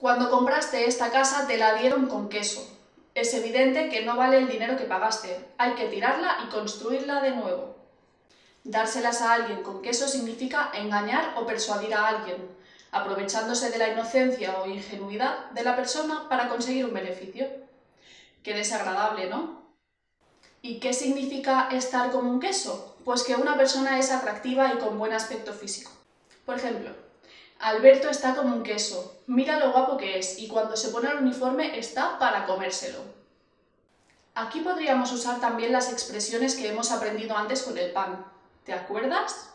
Cuando compraste esta casa te la dieron con queso. Es evidente que no vale el dinero que pagaste. Hay que tirarla y construirla de nuevo. Dárselas a alguien con queso significa engañar o persuadir a alguien, aprovechándose de la inocencia o ingenuidad de la persona para conseguir un beneficio. Qué desagradable, ¿no? ¿Y qué significa estar como un queso? Pues que una persona es atractiva y con buen aspecto físico. Por ejemplo, Alberto está como un queso, mira lo guapo que es y cuando se pone el uniforme está para comérselo. Aquí podríamos usar también las expresiones que hemos aprendido antes con el pan. ¿Te acuerdas?